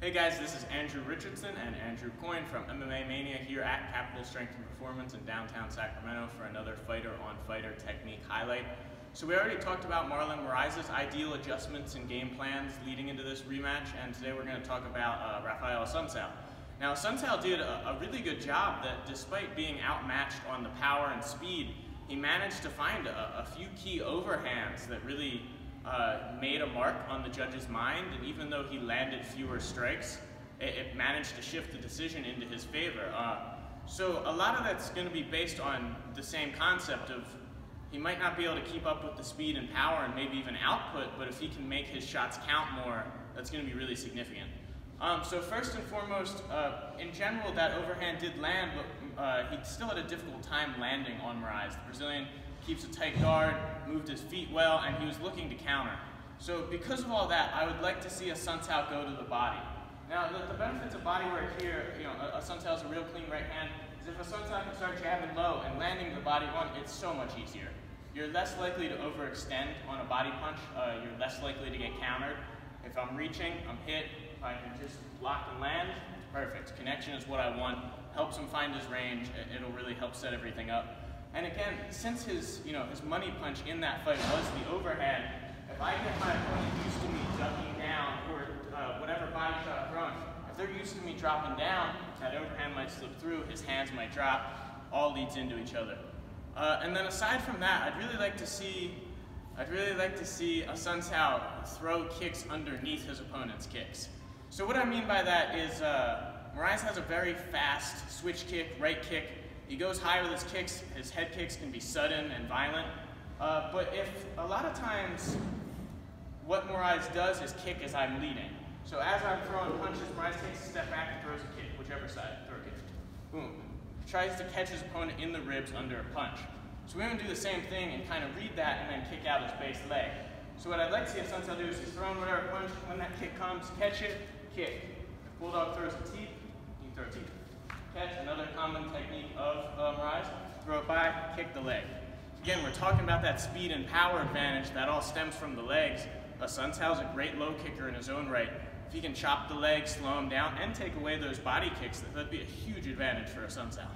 Hey guys, this is Andrew Richardson and Andrew Coyne from MMA Mania here at Capital Strength and Performance in downtown Sacramento for another fighter on fighter technique highlight. So we already talked about Marlon Moraes' ideal adjustments and game plans leading into this rematch, and today we're going to talk about uh, Rafael Assunção. Now Assunção did a, a, really good job that despite being outmatched on the power and speed, he managed to find a, a few key overhands that really uh, made a mark on the judge's mind, and even though he landed fewer strikes, it, it managed to shift the decision into his favor. Uh, so a lot of that's going to be based on the same concept of he might not be able to keep up with the speed and power and maybe even output, but if he can make his shots count more, that's going to be really significant. Um, so first and foremost, uh, in general, that overhand did land, but uh, he still had a difficult time landing on Moraes. The Brazilian keeps a tight guard, moved his feet well, and he was looking to counter. So because of all that, I would like to see Assunção go to the body. Now, the, the benefits of body work here, you know—a Assunção is a real clean right hand, is if a Assunção can start jabbing low and landing the body one, it's so much easier. You're less likely to overextend on a body punch. Uh, you're less likely to get countered. If I'm reaching, I'm hit. If I can just lock and land, perfect. Connection is what I want. Helps him find his range. It'll really help set everything up. And again, since his, you know, his money punch in that fight was the overhand, if I get my opponent used to me ducking down or uh, whatever body shot thrown, if they're used to me dropping down, that overhand might slip through, his hands might drop, all leads into each other. Uh, and then aside from that, I'd really like to see I'd really like to see Assunção throw kicks underneath his opponent's kicks. So what I mean by that is uh, Moraes has a very fast switch kick, right kick, he goes high with his kicks. His head kicks can be sudden and violent. Uh, but if a lot of times what Moraes does is kick as I'm leading. So as I'm throwing punches, Moraes takes a step back and throws a kick, whichever side, throw a kick. Boom. Tries to catch his opponent in the ribs under a punch. So we're going to do the same thing and kind of read that and then kick out his base leg. So what I'd like to see Assunção do is he's throwing whatever punch, when that kick comes, catch it, kick. If Bulldog throws a teep, you can throw a teep catch, another common technique of um, rise, throw it back, kick the leg. Again, we're talking about that speed and power advantage that all stems from the legs. Assunção's a great low kicker in his own right. If he can chop the leg, slow him down, and take away those body kicks, that'd be a huge advantage for Assunção.